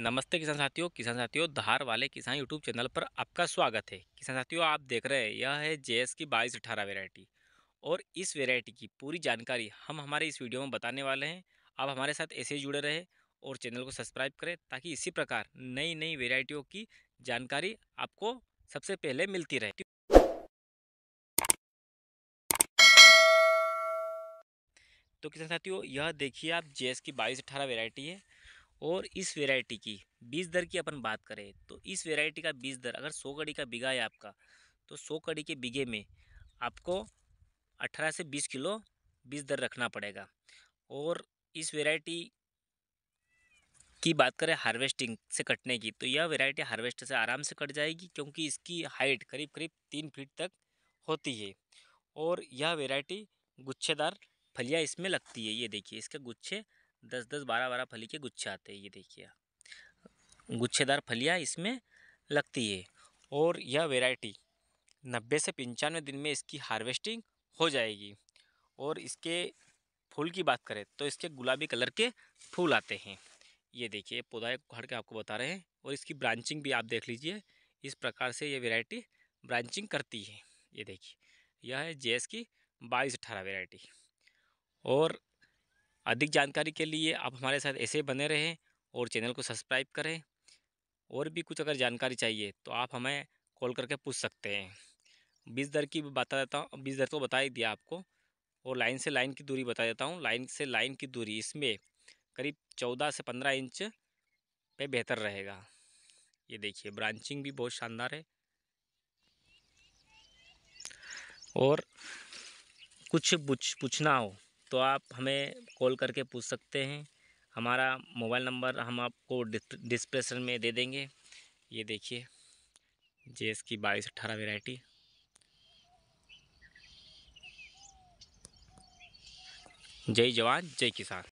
नमस्ते किसान साथियों किसान साथियों, धार वाले किसान यूट्यूब चैनल पर आपका स्वागत है। किसान साथियों, आप देख रहे हैं, यह है जेएस की बाईस अठारह वेराइटी और इस वेराइटी की पूरी जानकारी हम हमारे इस वीडियो में बताने वाले हैं। आप हमारे साथ ऐसे ही जुड़े रहे और चैनल को सब्सक्राइब करें ताकि इसी प्रकार नई नई वेराइटियों की जानकारी आपको सबसे पहले मिलती रहे। तो किसान साथियों, यह देखिए आप जेएस की बाईस अठारह वेराइटी है। और इस वेराइटी की बीज दर की अपन बात करें तो इस वेराइटी का बीज दर, अगर सौ कड़ी का बीघा है आपका तो सौ कड़ी के बीघे में आपको अठारह से बीस किलो बीज दर रखना पड़ेगा। और इस वेराइटी की बात करें हार्वेस्टिंग से कटने की तो यह वेराइटी हार्वेस्ट से आराम से कट जाएगी, क्योंकि इसकी हाइट करीब करीब तीन फीट तक होती है। और यह वेराइटी गुच्छेदार फलियाँ इसमें लगती है, ये देखिए, इसके गुच्छे दस दस बारह बारह फली के गुच्छे आते हैं, ये देखिए गुच्छेदार फलियाँ इसमें लगती है और यह वेराइटी नब्बे से पंचानवे दिन में इसकी हार्वेस्टिंग हो जाएगी। और इसके फूल की बात करें तो इसके गुलाबी कलर के फूल आते हैं। ये देखिए, पौधा एक उखाड़ के आपको बता रहे हैं और इसकी ब्रांचिंग भी आप देख लीजिए, इस प्रकार से ये वेराइटी ब्रांचिंग करती है। ये देखिए, यह है जेएस की बाईस अठारह वेराइटी और अधिक जानकारी के लिए आप हमारे साथ ऐसे बने रहें और चैनल को सब्सक्राइब करें। और भी कुछ अगर जानकारी चाहिए तो आप हमें कॉल करके पूछ सकते हैं। बीस दर की बता देता हूँ, बीस दर तो बता ही दिया आपको और लाइन से लाइन की दूरी बता देता हूँ। लाइन से लाइन की दूरी इसमें करीब चौदह से पंद्रह इंच पे बेहतर रहेगा। ये देखिए, ब्रांचिंग भी बहुत शानदार है। और कुछ पूछना हो तो आप हमें कॉल करके पूछ सकते हैं। हमारा मोबाइल नंबर हम आपको डिस्क्रिप्शन में दे देंगे। ये देखिए जे की बाईस अट्ठारह वेराइटी जय जवान, जय किसान।